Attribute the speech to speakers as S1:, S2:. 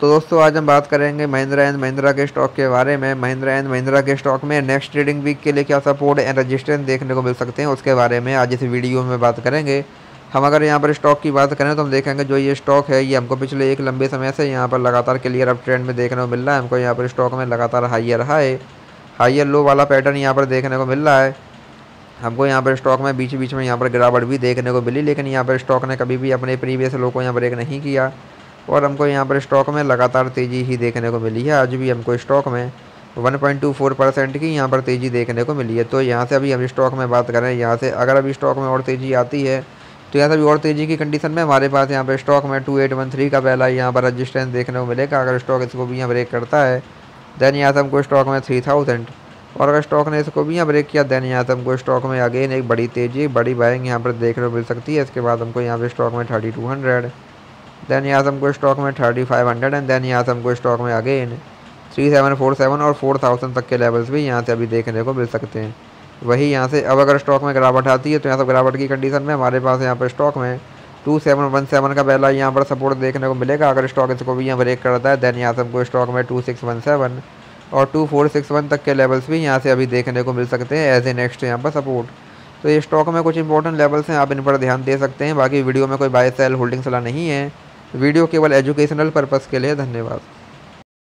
S1: तो दोस्तों, आज हम बात करेंगे महिंद्रा एंड महिंद्रा के स्टॉक के बारे में। महिंद्रा एंड महिंद्रा के स्टॉक में नेक्स्ट ट्रेडिंग वीक के लिए क्या सपोर्ट एंड रजिस्टेंस देखने को मिल सकते हैं, उसके बारे में आज इस वीडियो में बात करेंगे। हम अगर यहाँ पर स्टॉक की बात करें तो हम देखेंगे जो ये स्टॉक है, ये हमको पिछले एक लंबे समय से यहाँ पर लगातार क्लियर अप ट्रेंड में देखने को मिल रहा है। हमको यहाँ पर स्टॉक में लगातार हाइयर हाई हाइयर लो वाला पैटर्न यहाँ पर देखने को मिल रहा है। हमको यहाँ पर स्टॉक में बीच बीच में यहाँ पर गिरावट भी देखने को मिली, लेकिन यहाँ पर स्टॉक ने कभी भी अपने प्रीवियस लो को यहाँ ब्रेक नहीं किया। और हमको यहाँ पर स्टॉक में लगातार तेज़ी ही देखने को मिली है। आज भी हमको स्टॉक में 1.24 परसेंट की यहाँ पर तेज़ी देखने को मिली है। तो यहाँ से अभी हम स्टॉक में बात करें, यहाँ से अगर अभी स्टॉक में और तेज़ी आती है तो यहाँ से अभी और तेज़ी की कंडीशन में हमारे पास यहाँ पर स्टॉक में टू एट वन थ्री का पहला यहाँ पर रजिस्टेंस देखने को मिलेगा। अगर स्टॉक इसको भी यहाँ ब्रेक करता है देन यहाँ से हमको स्टॉक में थ्री थाउज़ेंड। और अगर स्टॉक ने इसको भी यहाँ ब्रेक किया देन यहाँ से हमको स्टॉक में अगेन एक बड़ी तेज़ी, बड़ी बाइंग यहाँ पर देखने को मिल सकती है। इसके बाद हमको यहाँ पर स्टॉक में थर्टी टू हंड्रेड। देन यहाँ से हमको स्टॉक में thirty five hundred and then यहाँ से हमको स्टॉक में again three seven four seven और फोर थाउज़ेंड तक के लेवल्स भी यहाँ से अभी देखने को मिल सकते हैं। वही यहाँ से अब अगर स्टॉक में गिरावट आती है तो यहाँ से गिरावट की कंडीशन में हमारे पास यहाँ पर स्टॉक में टू सेवन वन सेवन का पहला यहाँ पर सपोर्ट देखने को मिलेगा। अगर स्टॉक इसको भी यहाँ ब्रेक करता है देन यहाँ से हमको स्टॉक में टू सिक्स वन सेवन और टू फोर सिक्स वन तक के लेवल्स भी यहाँ से अभी देखने को मिल सकते हैं एज ए नेक्स्ट यहाँ पर सपोर्ट तो ये स्टॉक में कुछ इंपॉर्टेंट लेवल्स हैं, आप इन पर ध्यान दे सकते हैं। बाकी वीडियो में कोई बाय सेल होल्डिंग सलाह नहीं है। वीडियो केवल एजुकेशनल पर्पज़ के लिए धन्यवाद।